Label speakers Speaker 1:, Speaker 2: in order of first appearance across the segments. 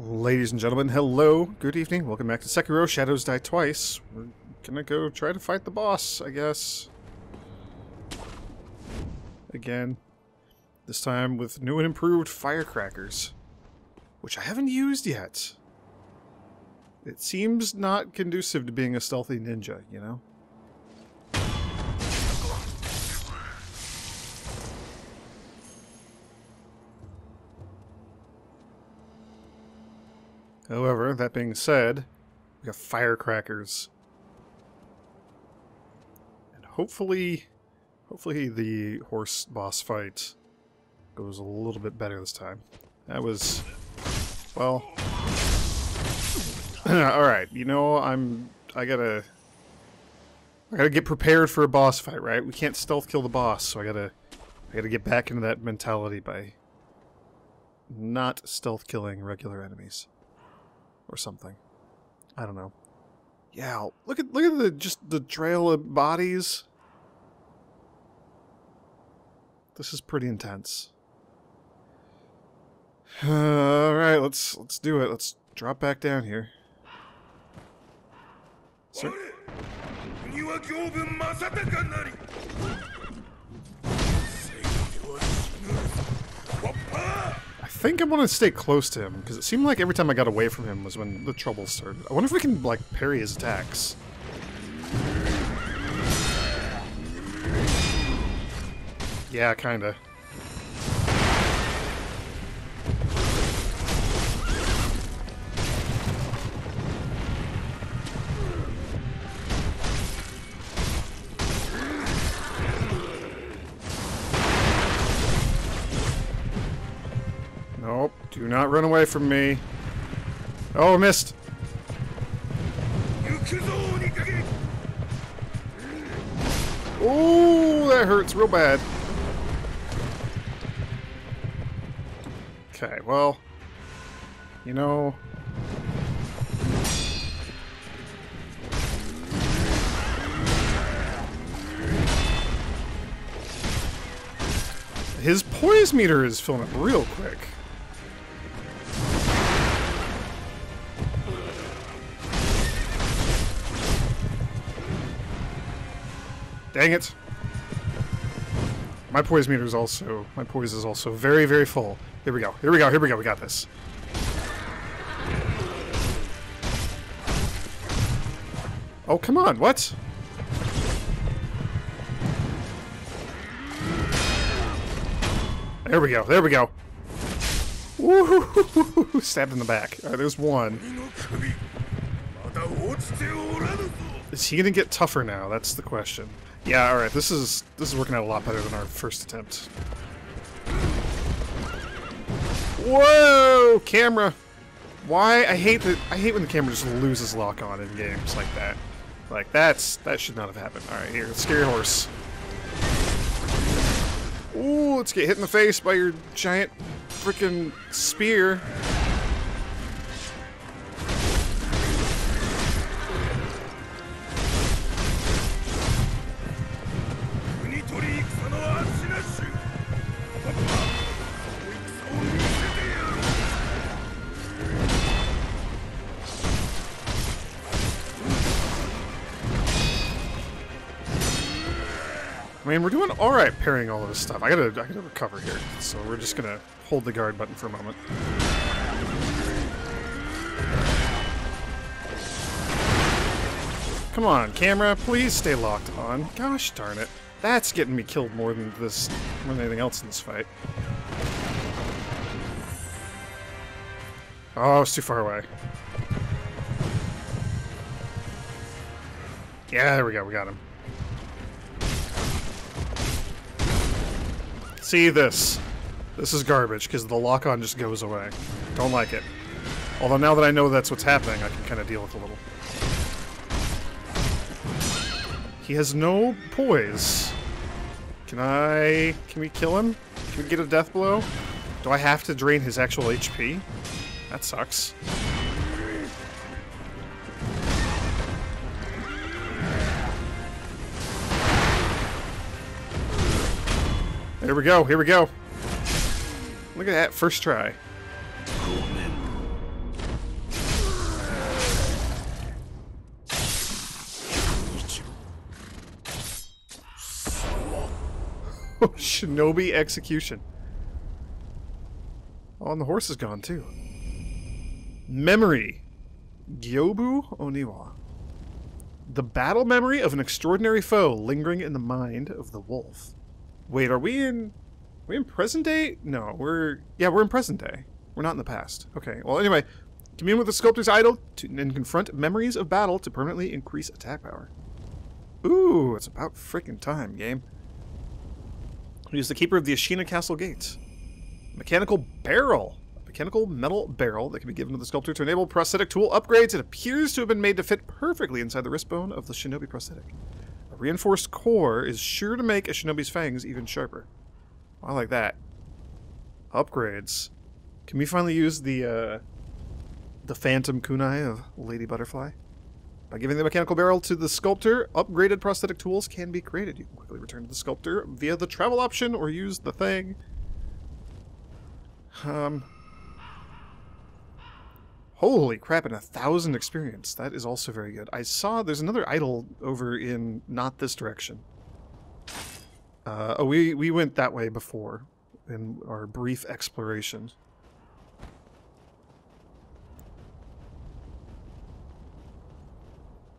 Speaker 1: Ladies and gentlemen, hello, good evening, welcome back to Sekiro Shadows Die Twice. We're gonna go try to fight the boss, I guess. Again. This time with new and improved firecrackers. Which I haven't used yet. It seems not conducive to being a stealthy ninja, you know? However, that being said, we got firecrackers. And hopefully, hopefully the horse boss fight goes a little bit better this time. That was, well, alright, you know, I'm, I gotta, I gotta get prepared for a boss fight, right? We can't stealth kill the boss, so I gotta, I gotta get back into that mentality by not stealth killing regular enemies or something. I don't know. Yeah, look at look at the just the trail of bodies. This is pretty intense. All right, let's let's do it. Let's drop back down here. Sir? I think I want to stay close to him, because it seemed like every time I got away from him was when the trouble started. I wonder if we can, like, parry his attacks. Yeah, kinda. Not run away from me. Oh, missed. Oh, that hurts real bad. Okay, well, you know... His poise meter is filling up real quick. Dang it. My poise meter is also, my poise is also very, very full. Here we go, here we go, here we go, we got this. Oh, come on, what? There we go, there we go. Woo! Stabbed in the back. Alright, there's one. Is he gonna get tougher now? That's the question. Yeah, alright, this is this is working out a lot better than our first attempt. Whoa! Camera! Why? I hate that I hate when the camera just loses lock on in games like that. Like that's that should not have happened. Alright, here, scary horse. Ooh, let's get hit in the face by your giant freaking spear. All right parrying all of this stuff. I gotta, I gotta recover here, so we're just gonna hold the guard button for a moment. Come on, camera, please stay locked on. Gosh darn it. That's getting me killed more than this, more than anything else in this fight. Oh, it's too far away. Yeah, there we go, we got him. See this. This is garbage, because the lock-on just goes away. Don't like it. Although now that I know that's what's happening, I can kind of deal with a little. He has no poise. Can I... Can we kill him? Can we get a death blow? Do I have to drain his actual HP? That sucks. Here we go, here we go. Look at that, first try. Oh, Shinobi execution. Oh, and the horse is gone too. Memory. Gyoubu Oniwa. The battle memory of an extraordinary foe lingering in the mind of the wolf. Wait, are we in... Are we in present day? No, we're... Yeah, we're in present day. We're not in the past. Okay, well anyway, commune with the sculptor's idol to, and confront memories of battle to permanently increase attack power. Ooh, it's about freaking time, game. Use the Keeper of the Ashina Castle Gates. Mechanical Barrel. A mechanical metal barrel that can be given to the sculptor to enable prosthetic tool upgrades. It appears to have been made to fit perfectly inside the wrist bone of the shinobi prosthetic. Reinforced core is sure to make a shinobi's fangs even sharper. I like that. Upgrades. Can we finally use the, uh, the phantom kunai of Lady Butterfly? By giving the mechanical barrel to the sculptor, upgraded prosthetic tools can be created. You can quickly return to the sculptor via the travel option or use the thing. Um. Holy crap, and a thousand experience. That is also very good. I saw there's another idol over in not this direction. Uh, oh, we, we went that way before in our brief exploration.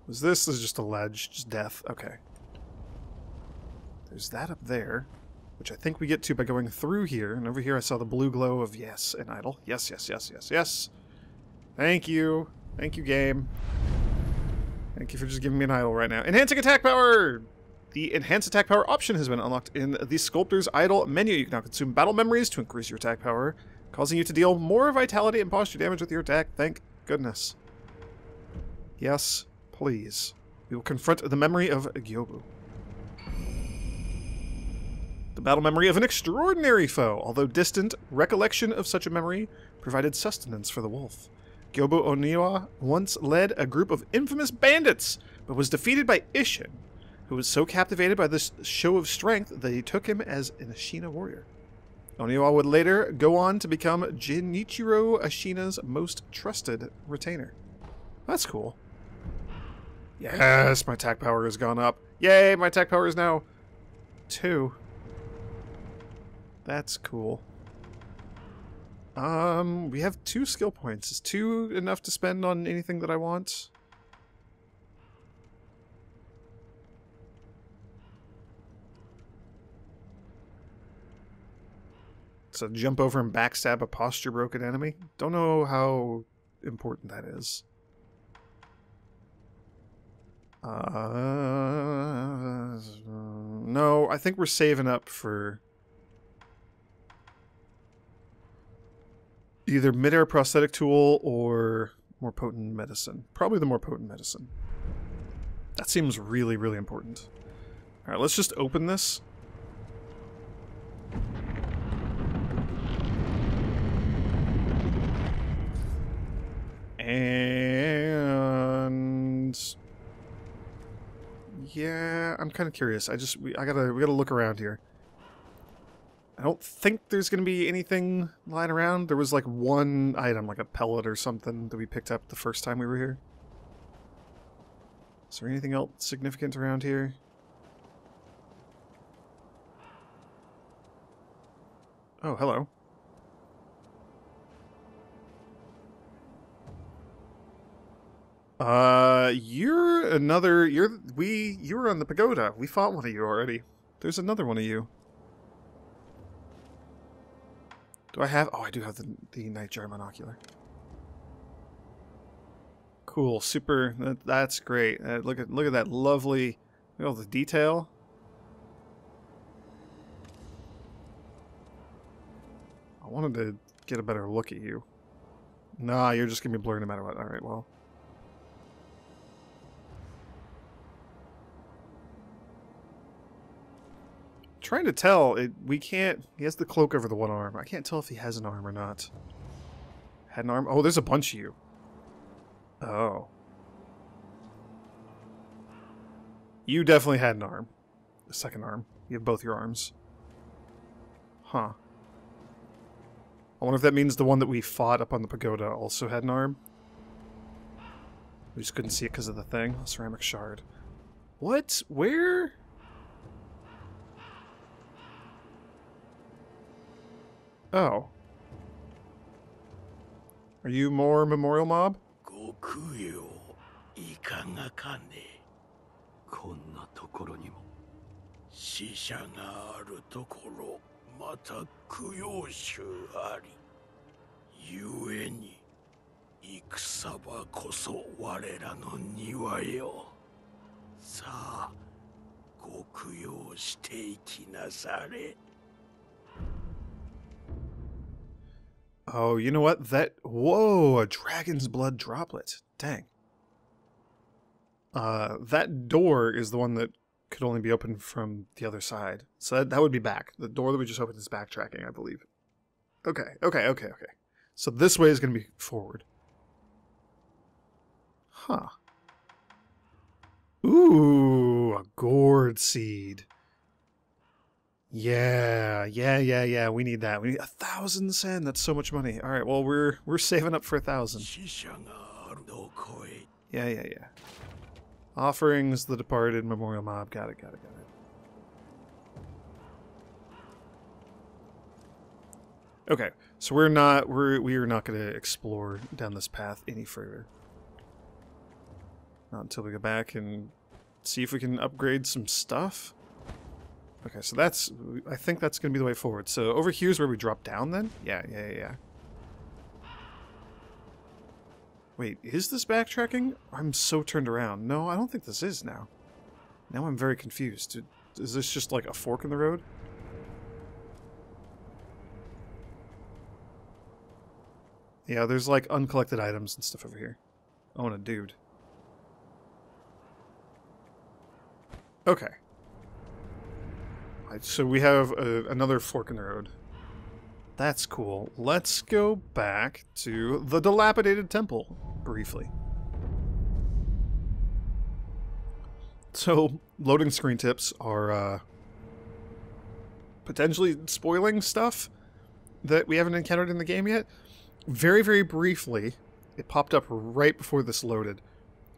Speaker 1: Was this? This is just a ledge, just death. Okay. There's that up there, which I think we get to by going through here. And over here I saw the blue glow of yes, an idol. Yes, yes, yes, yes, yes. Thank you. Thank you, game. Thank you for just giving me an idol right now. Enhancing attack power! The enhance attack power option has been unlocked in the Sculptor's Idol menu. You can now consume battle memories to increase your attack power, causing you to deal more vitality and posture damage with your attack. Thank goodness. Yes, Please. We will confront the memory of Gyoubu. The battle memory of an extraordinary foe. Although distant, recollection of such a memory provided sustenance for the wolf. Gyoubu Oniwa once led a group of infamous bandits, but was defeated by Ishin, who was so captivated by this show of strength that he took him as an Ashina warrior. Oniwa would later go on to become Genichiro Ashina's most trusted retainer. That's cool. Yes, my attack power has gone up. Yay, my attack power is now two. That's cool. Um, we have two skill points. Is two enough to spend on anything that I want? So jump over and backstab a posture broken enemy? Don't know how important that is. Uh, no, I think we're saving up for either mid-air prosthetic tool or more potent medicine. Probably the more potent medicine. That seems really, really important. Alright, let's just open this. And yeah, I'm kind of curious. I just we, I gotta we gotta look around here. I don't think there's gonna be anything lying around. There was like one item, like a pellet or something, that we picked up the first time we were here. Is there anything else significant around here? Oh, hello. Uh, you're another. You're we. You were on the pagoda. We fought one of you already. There's another one of you. Do I have? Oh, I do have the the nightjar monocular. Cool, super. That, that's great. Uh, look at look at that lovely. Look at all the detail. I wanted to get a better look at you. Nah, you're just gonna be blurry no matter what. All right, well. Trying to tell. It, we can't... He has the cloak over the one arm. I can't tell if he has an arm or not. Had an arm? Oh, there's a bunch of you. Oh. You definitely had an arm. A second arm. You have both your arms. Huh. I wonder if that means the one that we fought up on the pagoda also had an arm. We just couldn't see it because of the thing. A Ceramic shard. What? Where? Oh. Are you more Memorial Mob?
Speaker 2: 極よいかがかね
Speaker 3: こんなところにも
Speaker 2: 死者があるところまた供養衆ありゆえに戦場こそ我らの庭よさあご供養していきなされ
Speaker 1: Oh, you know what? That whoa, a dragon's blood droplet. Dang. Uh, that door is the one that could only be opened from the other side. So that, that would be back. The door that we just opened is backtracking, I believe. Okay, okay, okay, okay. So this way is going to be forward. Huh. Ooh, a gourd seed. Yeah, yeah, yeah, yeah. We need that. We need a thousand sen. That's so much money. All right. Well, we're we're saving up for a thousand. Yeah, yeah, yeah. Offerings, the departed, memorial mob. Got it. Got it. Got it. Okay. So we're not we're we are not going to explore down this path any further. Not until we go back and see if we can upgrade some stuff. Okay, so that's I think that's going to be the way forward. So over here's where we drop down then? Yeah, yeah, yeah, yeah. Wait, is this backtracking? I'm so turned around. No, I don't think this is now. Now I'm very confused. Is this just like a fork in the road? Yeah, there's like uncollected items and stuff over here. Oh, and a dude. Okay. So we have a, another fork in the road. That's cool. Let's go back to the dilapidated temple briefly. So, loading screen tips are uh, potentially spoiling stuff that we haven't encountered in the game yet. Very, very briefly, it popped up right before this loaded.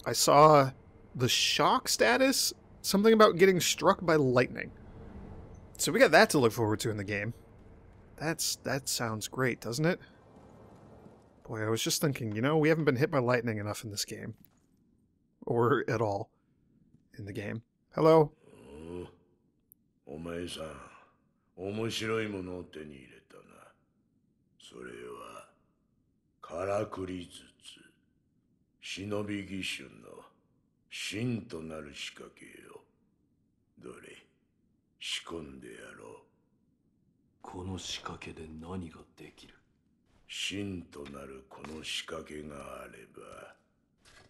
Speaker 1: I saw the shock status, something about getting struck by lightning. So we got that to look forward to in the game. That's that sounds great, doesn't it? Boy, I was just thinking, you know, we haven't been hit by lightning enough in this game. Or at all in the game. Hello?
Speaker 2: 仕込んでやろう。
Speaker 3: この仕掛けで何ができる？
Speaker 2: 真となるこの仕掛けがあれば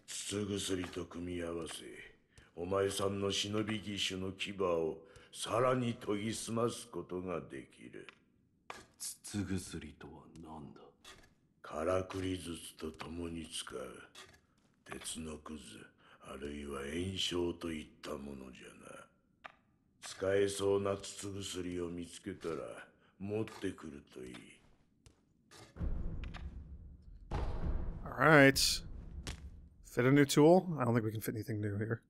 Speaker 2: 筒薬と組み合わせお前さんの忍び義手の牙をさらに研ぎ澄ますことができる。
Speaker 3: 筒薬とは何だ？
Speaker 2: からくり筒と共に使う。鉄のくずあるいは炎症といったものじゃな使えそうな筒薬を見つけたら持ってくるといい
Speaker 1: Alright. Fit a new tool? I don't think we can fit anything new here.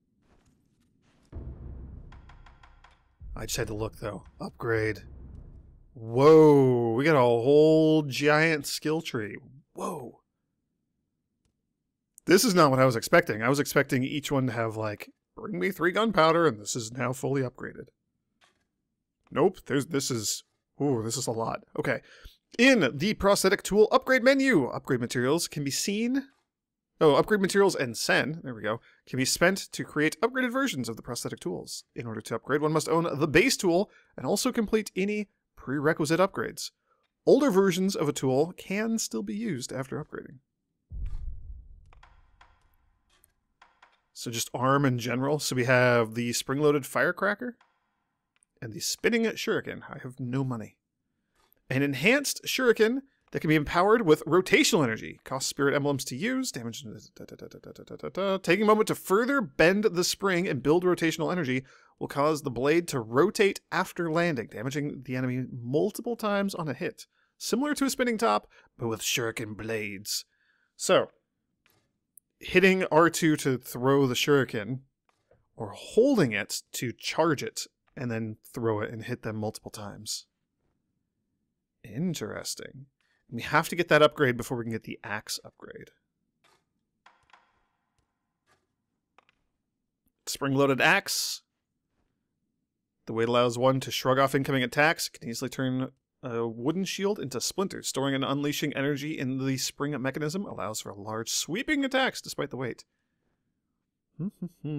Speaker 1: I just had to look though. Upgrade. Whoa, we got a whole giant skill tree. Whoa. This is not what I was expecting. I was expecting each one to have like, bring me three gunpowder, and this is now fully upgraded. Nope, there's this is ooh, this is a lot. Okay. In the prosthetic tool upgrade menu, upgrade materials can be seen. Oh, upgrade materials and sen, there we go, can be spent to create upgraded versions of the prosthetic tools. In order to upgrade, one must own the base tool and also complete any prerequisite upgrades. Older versions of a tool can still be used after upgrading. So just arm in general. So we have the spring-loaded firecracker and the spinning shuriken. I have no money. An enhanced shuriken that can be empowered with rotational energy. Cost spirit emblems to use. Damage. da, da, da, da, da, da, da, da. Taking a moment to further bend the spring and build rotational energy will cause the blade to rotate after landing, damaging the enemy multiple times on a hit. Similar to a spinning top, but with shuriken blades. So, hitting R2 to throw the shuriken, or holding it to charge it, and then throw it and hit them multiple times. Interesting. We have to get that upgrade before we can get the axe upgrade. Spring-loaded axe. The weight allows one to shrug off incoming attacks. It can easily turn a wooden shield into splinters. Storing and unleashing energy in the spring mechanism allows for large sweeping attacks despite the weight.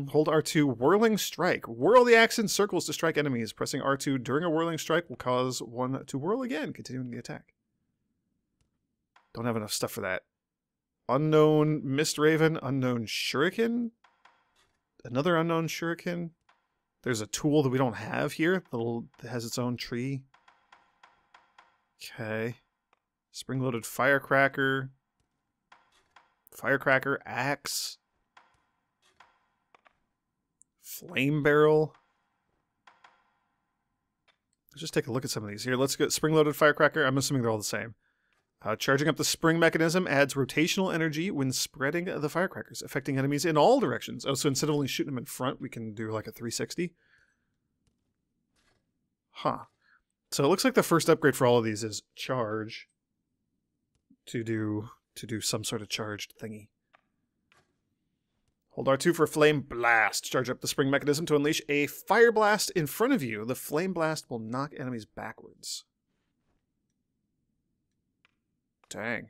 Speaker 1: Hold R2 Whirling Strike. Whirl the axe in circles to strike enemies. Pressing R2 during a whirling strike will cause one to whirl again, continuing the attack. Don't have enough stuff for that. Unknown Mist Raven, Unknown Shuriken. Another Unknown Shuriken. There's a tool that we don't have here. That has its own tree. Okay. Spring-loaded Firecracker. Firecracker, Axe. Flame Barrel. Let's just take a look at some of these here. Let's get spring-loaded Firecracker. I'm assuming they're all the same. Uh, charging up the spring mechanism adds rotational energy when spreading the firecrackers, affecting enemies in all directions. Oh, so instead of only shooting them in front, we can do like a 360? Huh. So it looks like the first upgrade for all of these is charge to do to do some sort of charged thingy. Hold R2 for Flame Blast. Charge up the spring mechanism to unleash a Fire Blast in front of you. The Flame Blast will knock enemies backwards. Dang.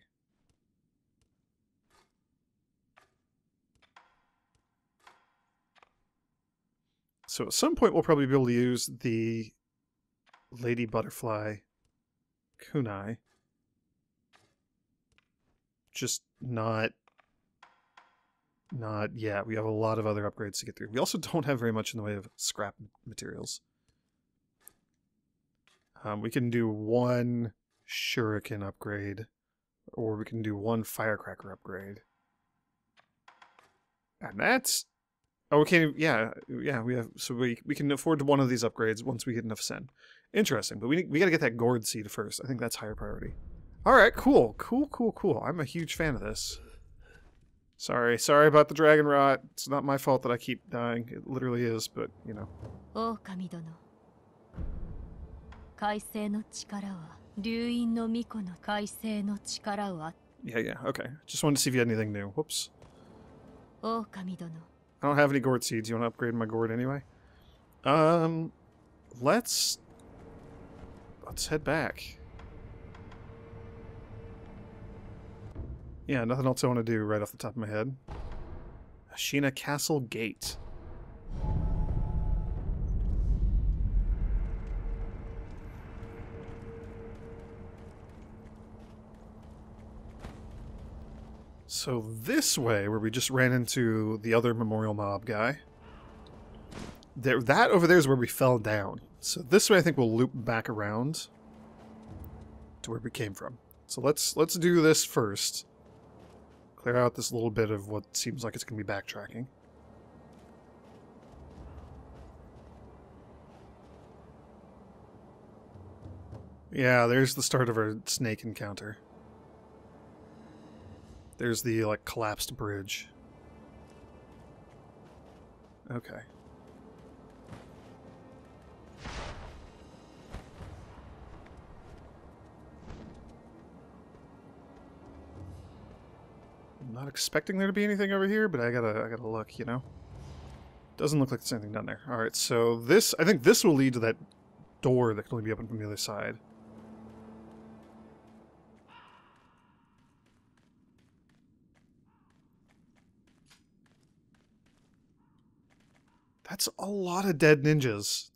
Speaker 1: So at some point we'll probably be able to use the Lady Butterfly kunai. Just not not yet. We have a lot of other upgrades to get through. We also don't have very much in the way of scrap materials. Um, we can do one shuriken upgrade or we can do one firecracker upgrade. And that's oh, okay. Yeah, yeah. We have so we we can afford one of these upgrades once we get enough sen. Interesting, but we we got to get that gourd seed first. I think that's higher priority. All right, cool, cool, cool, cool. I'm a huge fan of this. Sorry, sorry about the dragon rot. It's not my fault that I keep dying. It literally is, but you know.
Speaker 4: 狼殿改正の力は流因の巫女の改正の力をあ
Speaker 1: Yeah, yeah, okay. Just wanted to see if you had anything new. Whoops.
Speaker 4: 狼殿
Speaker 1: I don't have any gourd seeds. You want to upgrade my gourd anyway? Um, let's let's head back. Yeah, nothing else I want to do right off the top of my head. Ashina Castle Gate. So this way, where we just ran into the other memorial mob guy, there, that over there is where we fell down. So this way, I think we'll loop back around to where we came from. So let's let's do this first. Clear out this little bit of what seems like it's going to be backtracking. Yeah, there's the start of our snake encounter. There's the, like, collapsed bridge. Okay. I'm not expecting there to be anything over here, but I gotta, I gotta look, you know? Doesn't look like there's anything down there. Alright, so this, I think this will lead to that door that can only be opened from the other side. That's a lot of dead ninjas.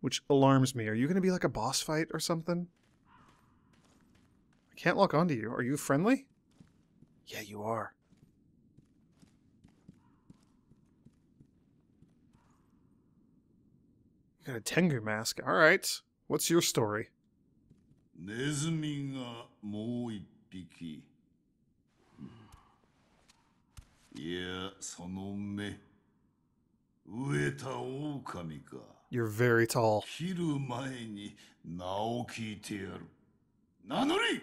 Speaker 1: Which alarms me. Are you going to be like a boss fight or something? I can't lock onto you. Are you friendly? Yeah, you are. You got a Tengu mask. Alright. What's your story?
Speaker 2: ネズミがもう一匹いやその目 飢えた狼か
Speaker 1: You're very tall.
Speaker 2: 切る前に名を聞いてやる名乗り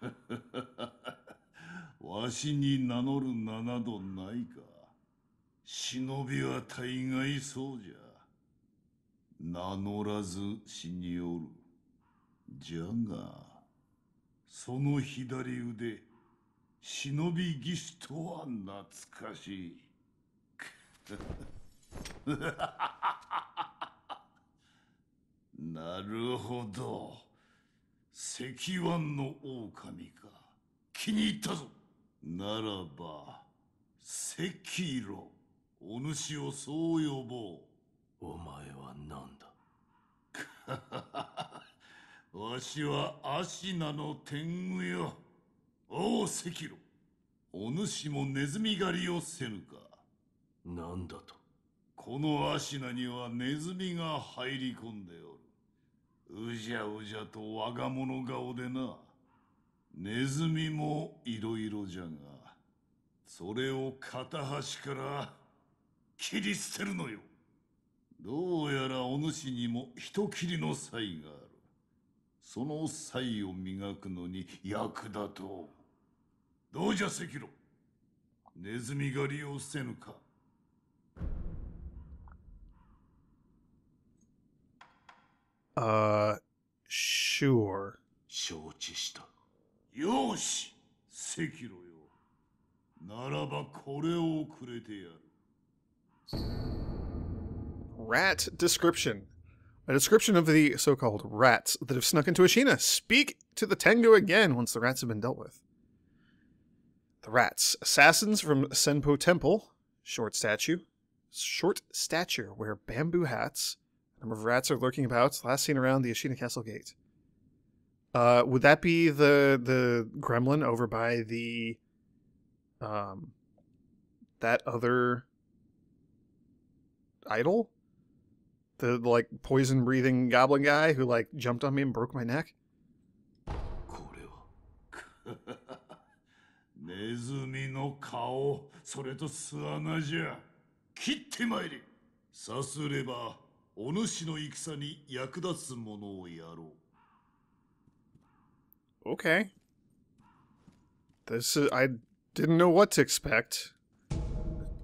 Speaker 2: わしに名乗る名などないか忍びは大概そうじゃ
Speaker 5: 名乗らず死におる。じゃが、その左腕、忍び義手とは懐かしい。なるほど。石腕の狼か。気に入ったぞ。ならば、赤炉。お主をそう呼ぼう。
Speaker 3: お前は何だ？
Speaker 5: わしは芦名の天狗よ。おう赤炉。お主もネズミ狩りをせぬか。
Speaker 3: 何だと？
Speaker 5: この芦名にはネズミが入り込んでおる。うじゃうじゃと我が物顔でな。ネズミもいろいろじゃが、それを片端から切り捨てるのよ。どうやらお主にも人斬りの才がある。その才を磨くのに役立とう。どうじゃ赤炉。ネズミ狩りをせぬか。
Speaker 1: Uh, sure.
Speaker 3: 承知した。
Speaker 5: よし、赤炉よ。ならばこれをくれてやる。
Speaker 1: Rat description. A description of the so-called rats that have snuck into Ashina. Speak to the Tengu again once the rats have been dealt with. The rats, assassins from Senpou Temple, short statue, short stature, wear bamboo hats, a number of rats are lurking about. Last seen around the Ashina Castle gate. Uh, would that be the the gremlin over by the um that other idol? The like poison breathing goblin guy who like jumped on me and broke my neck?
Speaker 3: これは
Speaker 5: ネズミの顔それと巣穴じゃ切ってまいれさすればお主の戦に役立つものをやろ
Speaker 1: Okay. This is I didn't know what to expect.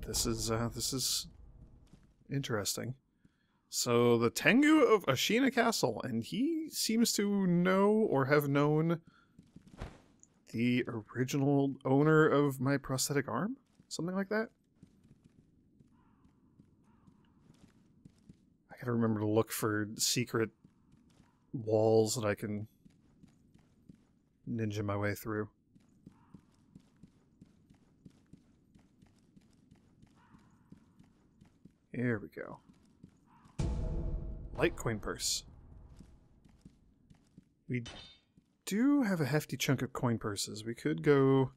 Speaker 1: This is uh this is interesting. So the Tengu of Ashina Castle, and he seems to know or have known the original owner of my prosthetic arm? Something like that? Gotta remember to look for secret walls that I can ninja my way through. Here we go. Light coin purse. We do have a hefty chunk of coin purses. We could go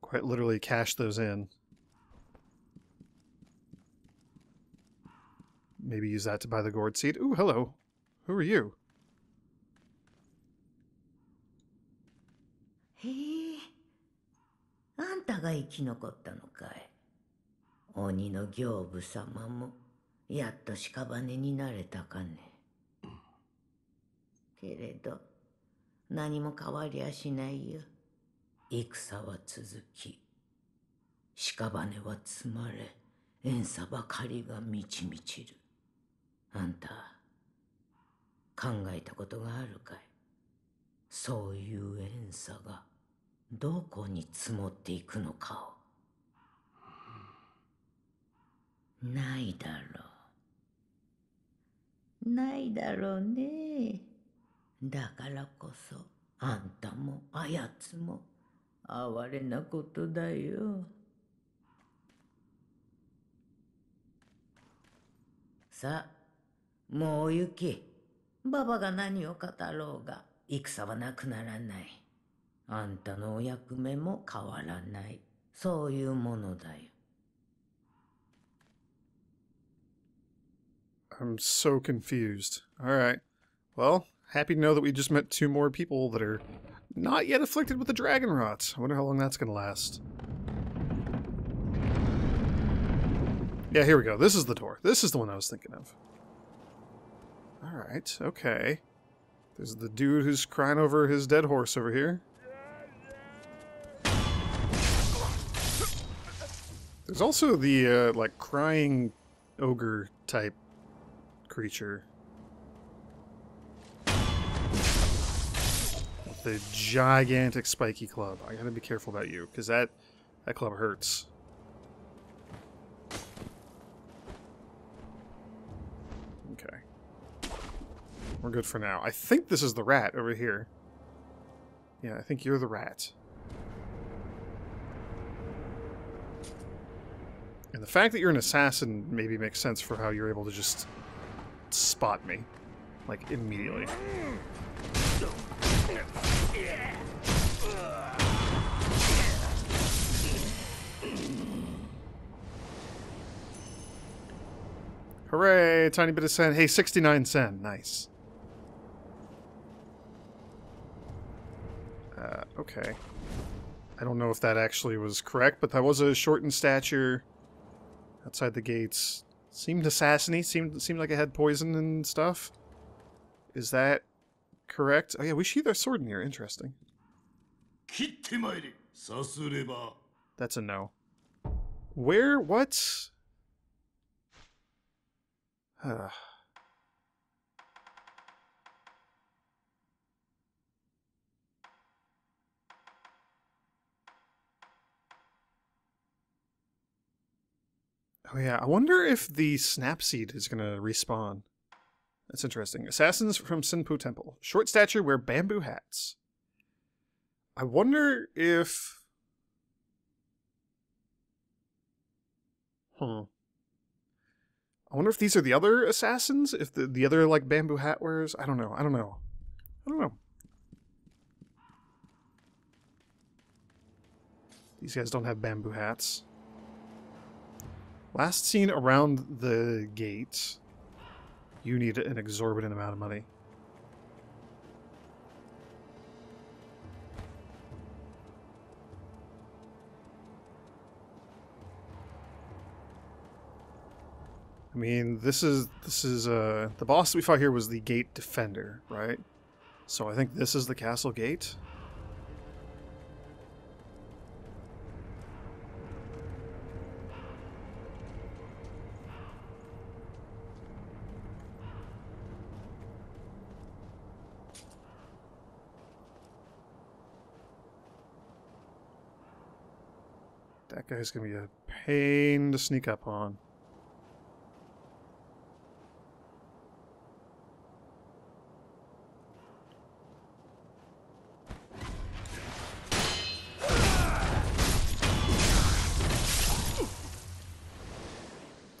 Speaker 1: quite literally cash those in. Maybe use that to buy the gourd seed. Ooh, hello. Who are you?
Speaker 6: へえあんたが生き残ったのかい鬼の行部様もやっと屍になれたかねけれど何も変わりゃしないよ戦は続き屍は積まれ遠さばかりが満ち満ちるあんた考えたことがあるかい？そういう遠さがどこに積もっていくのかを。ないだろう。ないだろうね。だからこそあんたもあやつも哀れなことだよ。さあもう行きババが何を語ろうが戦はなくならないあんたのお役目も変わらないそういうものだよ
Speaker 1: I'm so confused. Alright. Well, happy to know that we just met two more people that are not yet afflicted with the dragon rot. I wonder how long that's going to last. Yeah, here we go. This is the door. This is the one I was thinking of. Alright, okay. There's the dude who's crying over his dead horse over here. There's also the, uh, like, crying ogre type creature. The gigantic spiky club. I gotta be careful about you, because that, that club hurts. Okay. We're good for now. I think this is the rat over here. Yeah, I think you're the rat. And the fact that you're an assassin maybe makes sense for how you're able to just spot me. Like, immediately. Hooray! Tiny bit of sen. Hey, 69 sen. Nice. Okay. I don't know if that actually was correct, but that was a shortened stature outside the gates. Seemed assassiny, seemed seemed like it had poison and stuff. Is that correct? Oh yeah, we see their sword in here, interesting. That's a no. Where what? Oh yeah, I wonder if the Snapseed is gonna respawn. That's interesting. Assassins from Senpou Temple. Short stature wear bamboo hats. I wonder if... Huh. I wonder if these are the other assassins? If the, the other, like, bamboo hat wearers? I don't know. I don't know. I don't know. These guys don't have bamboo hats. Last seen around the gate. You need an exorbitant amount of money. I mean, this is this is uh the boss that we fought here was the gate defender, right? So I think this is the castle gate. That guy's gonna be a pain to sneak up on.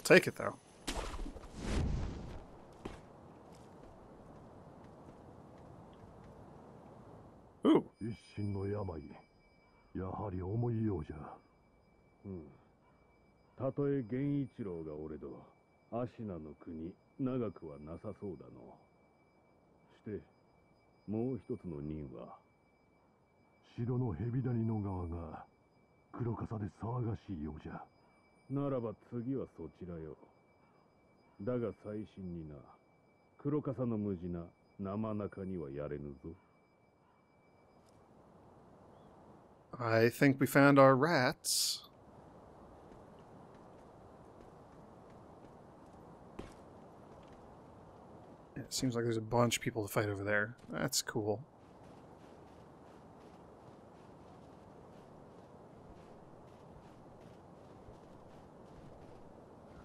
Speaker 1: Take it though. Ooh,
Speaker 7: うん。たとえ源一郎がおれど芦名の国長くはなさそうだの。してもう一つの任は城の蛇谷の側が黒笠で騒がしいようじゃ。ならば次はそちらよ。だが最新にな黒笠の無事な生中にはやれぬぞ。
Speaker 1: I think we found our rats. It seems like there's a bunch of people to fight over there. That's cool.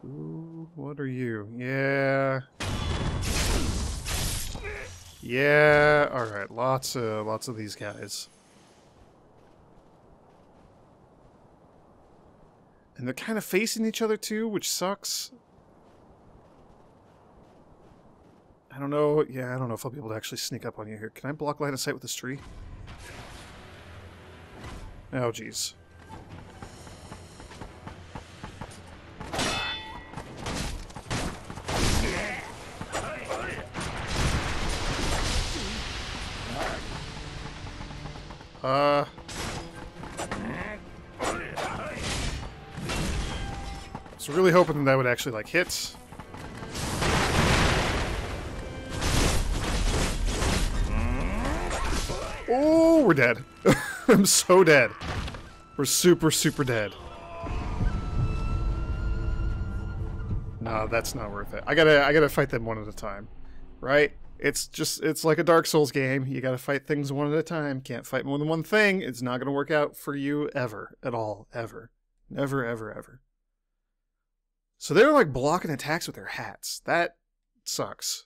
Speaker 1: Who? What are you? Yeah. Yeah. All right. Lots of lots of these guys. And they're kind of facing each other too, which sucks. I don't know. Yeah, I don't know if I'll be able to actually sneak up on you here. Can I block line of sight with this tree? Oh, jeez. Uh... Was really hoping that would actually, like, hit. We're dead. I'm so dead. We're super, super dead. No, that's not worth it. I gotta, I gotta fight them one at a time, right? It's just, it's like a Dark Souls game. You gotta fight things one at a time. Can't fight more than one thing. It's not gonna work out for you ever, at all, ever, never, ever, ever. So they're like blocking attacks with their hats. That sucks.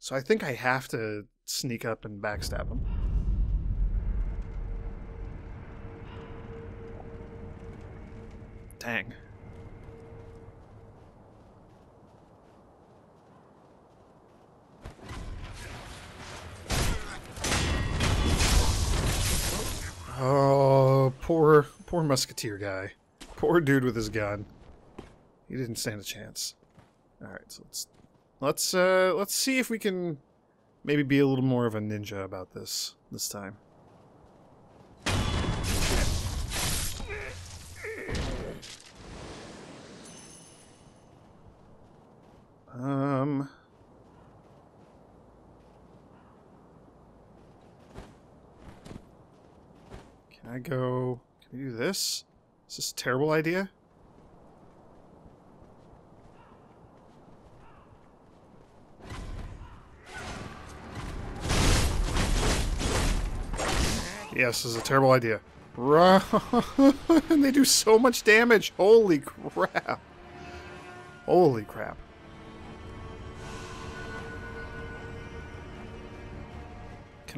Speaker 1: So I think I have to sneak up and backstab them. Dang. Oh, poor, poor musketeer guy. Poor dude with his gun. He didn't stand a chance. All right, so let's let's uh let's see if we can maybe be a little more of a ninja about this this time. Um Can I go Can we do this? Is this a terrible idea? Yes, this is a terrible idea. Run! they do so much damage. Holy crap. Holy crap.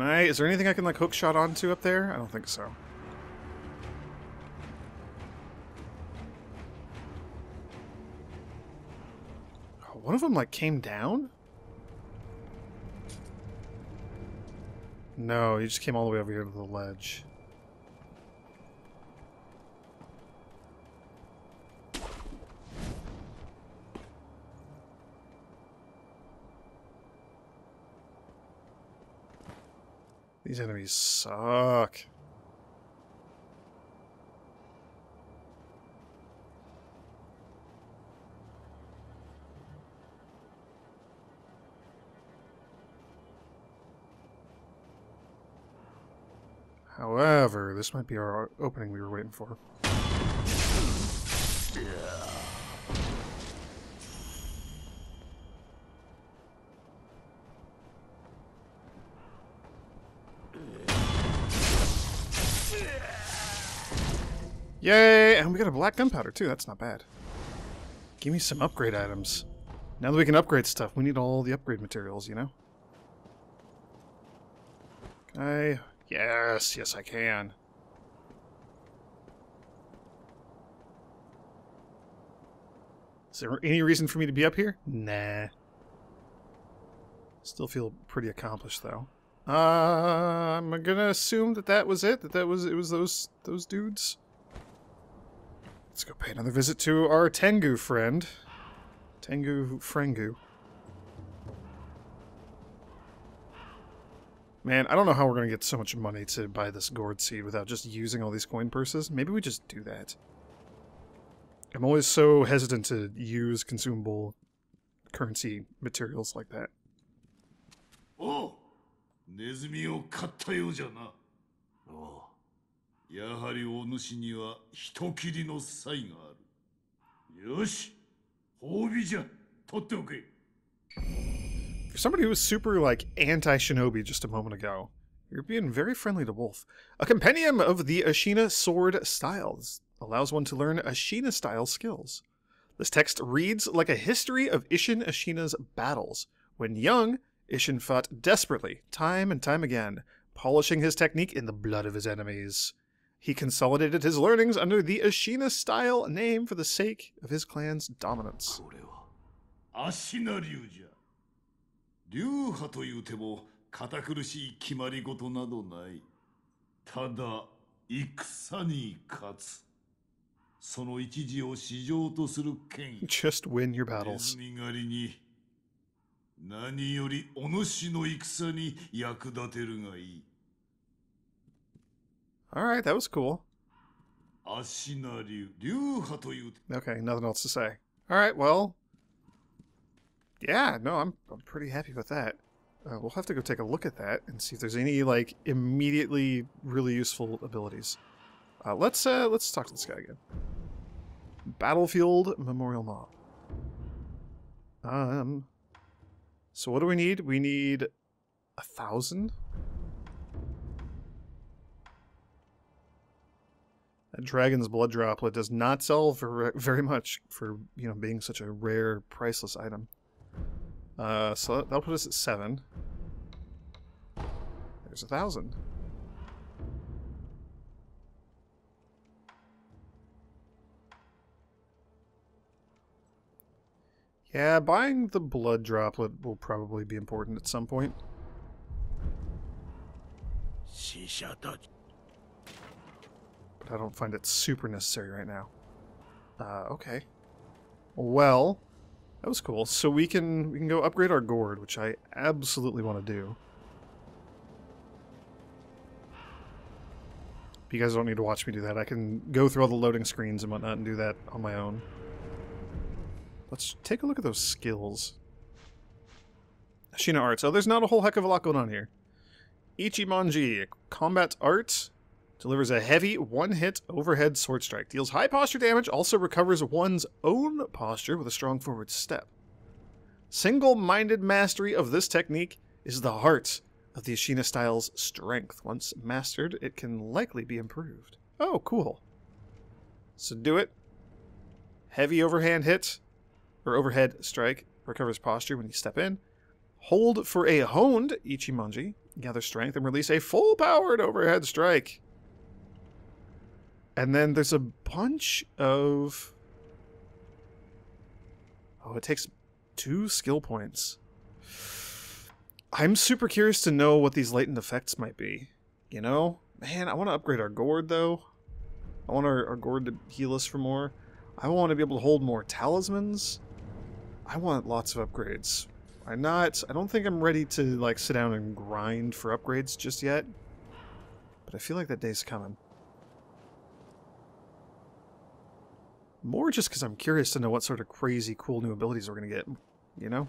Speaker 1: Can I... Is there anything I can, like, hook shot onto up there? I don't think so. Oh, one of them, like, came down? No, he just came all the way over here to the ledge. These enemies suck. However, this might be our opening we were waiting for. Yay! And we got a black gunpowder too, that's not bad. Give me some upgrade items. Now that we can upgrade stuff, we need all the upgrade materials, you know? Okay. Yes, yes I can. Is there any reason for me to be up here? Nah. Still feel pretty accomplished though. Uh, I'm gonna assume that that was it. That that was it was those those dudes. Let's go pay another visit to our Tengu friend, Tengu Frengu. Man, I don't know how we're going to get so much money to buy this gourd seed without just using all these coin purses. Maybe we just do that. I'm always so hesitant to use consumable currency materials like that.
Speaker 5: おやはりお主には人斬りの才があるよし褒美じゃ取っておけ
Speaker 1: For somebody who was super, like, anti-shinobi just a moment ago, you're being very friendly to Wolf. A compendium of the Ashina sword styles allows one to learn Ashina style skills. This text reads like a history of Ishin Ashina's battles. When young, Ishin fought desperately, time and time again, polishing his technique in the blood of his enemies. He consolidated his learnings under the Ashina style name for the sake of his clan's dominance.
Speaker 3: これは
Speaker 5: 足な流じゃ流派というても堅苦しい決まり事などないただ戦に勝つその一時を市場とする権威
Speaker 1: Just win your
Speaker 5: ネ
Speaker 1: battles.
Speaker 5: ズミ狩りに何よりお主の戦に役立てるがいい
Speaker 1: all right, that was cool. Okay, nothing else to say. All right, well, yeah, no, I'm I'm pretty happy with that. Uh, we'll have to go take a look at that and see if there's any like immediately really useful abilities. Uh, let's uh, let's talk to this guy again. Battlefield Memorial Mob. Um. So what do we need? We need a thousand. That dragon's blood droplet does not sell for very much for you know being such a rare, priceless item. Uh, so that'll put us at seven. There's a thousand. Yeah, buying the blood droplet will probably be important at some point. I don't find it super necessary right now. Uh, okay. Well, that was cool. So we can we can go upgrade our gourd, which I absolutely want to do. You guys don't need to watch me do that. I can go through all the loading screens and whatnot and do that on my own. Let's take a look at those skills. Ashina Arts. Oh, there's not a whole heck of a lot going on here. Ichimonji. Combat Arts. Delivers a heavy, one-hit overhead sword strike. Deals high posture damage, also recovers one's own posture with a strong forward step. Single-minded mastery of this technique is the heart of the Ashina style's strength. Once mastered, it can likely be improved. Oh, cool. So do it. Heavy overhand hit, or overhead strike, recovers posture when you step in. Hold for a honed Ichimonji, gather strength, and release a full-powered overhead strike. And then there's a bunch of... Oh, it takes two skill points. I'm super curious to know what these latent effects might be. You know? Man, I want to upgrade our gourd, though. I want our, our gourd to heal us for more. I want to be able to hold more talismans. I want lots of upgrades. I'm not... I don't think I'm ready to, like, sit down and grind for upgrades just yet. But I feel like that day's coming. More just because I'm curious to know what sort of crazy cool new abilities we're going to get, you know?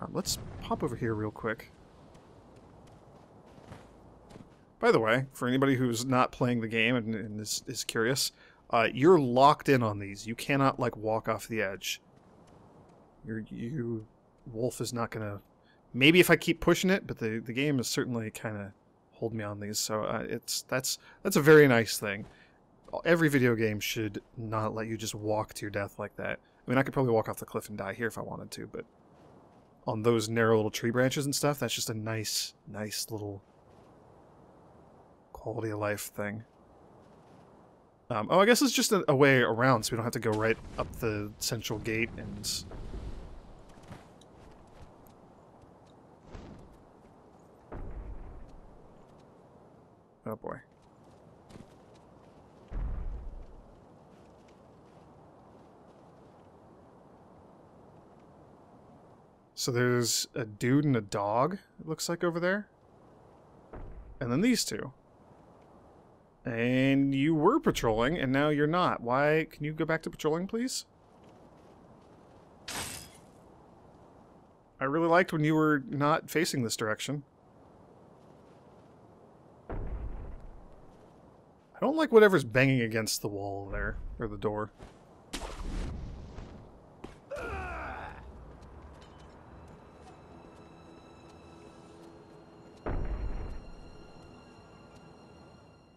Speaker 1: Um, let's pop over here real quick. By the way, for anybody who's not playing the game and, and is, is curious, uh, you're locked in on these. You cannot, like, walk off the edge. You're, you... Wolf is not going to... Maybe if I keep pushing it, but the, the game is certainly kind of hold me on these, so uh, it's that's that's a very nice thing every video game should not let you just walk to your death like that. I mean, I could probably walk off the cliff and die here if I wanted to, but on those narrow little tree branches and stuff, that's just a nice, nice little quality of life thing. Um, oh, I guess it's just a, a, way around, so we don't have to go right up the central gate and... Oh boy. So there's a dude and a dog, it looks like over there. And then these two. And you were patrolling, and now you're not. Why? Can you go back to patrolling, please? I really liked when you were not facing this direction. I don't like whatever's banging against the wall there, or the door.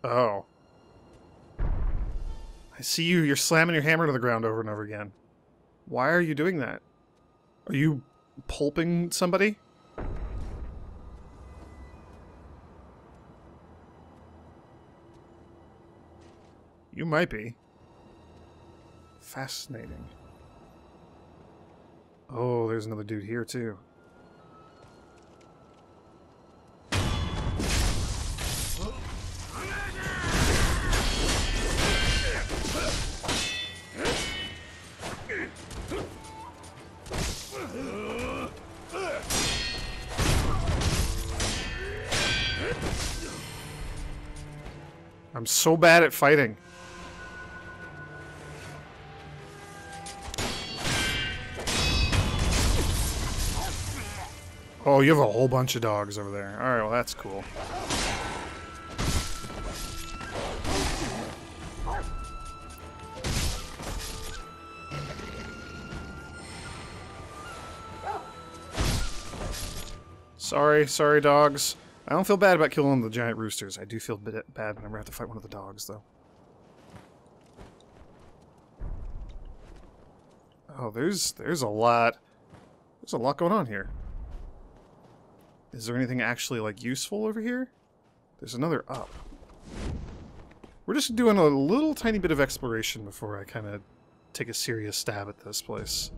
Speaker 1: Oh. I see you. You're slamming your hammer to the ground over and over again. Why are you doing that? Are you pulping somebody? You might be. Fascinating. Oh, there's another dude here, too. so bad at fighting. Oh, you have a whole bunch of dogs over there. Alright, well that's cool. Sorry, sorry dogs. I don't feel bad about killing the giant roosters. I do feel bad whenever I have to fight one of the dogs, though. Oh, there's there's a lot. There's a lot going on here. Is there anything actually like useful over here? There's another up. We're just doing a little tiny bit of exploration before I kind of take a serious stab at this place.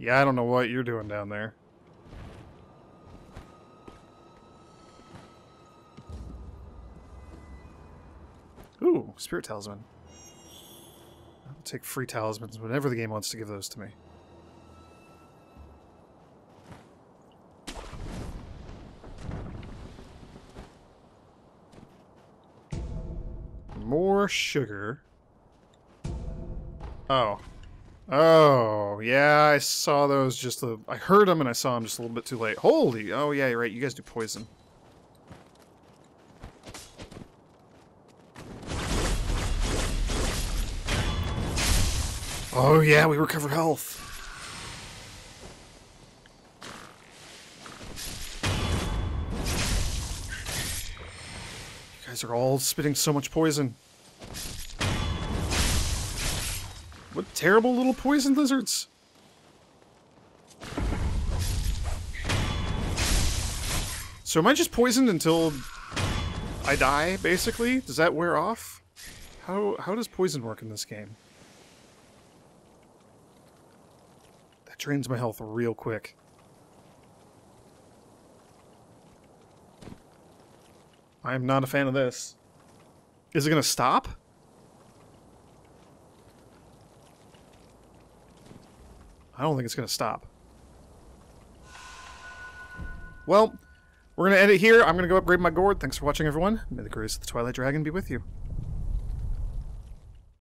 Speaker 1: Yeah, I don't know what you're doing down there. Ooh, Spirit Talisman. I'll take free talismans whenever the game wants to give those to me. More sugar. Oh. Oh, yeah, I saw those just a... I heard them and I saw them just a little bit too late. Holy! Oh, yeah, you're right. You guys do poison. Oh, yeah, we recover health. You guys are all spitting so much poison. Terrible little poison lizards. So am I just poisoned until I die, basically? Does that wear off? How, how does poison work in this game? That drains my health real quick. I am not a fan of this. Is it going to stop? I don't think it's going to stop. Well, we're going to end it here. I'm going to go upgrade my gourd. Thanks for watching, everyone. May the grace of the Twilight Dragon be with you.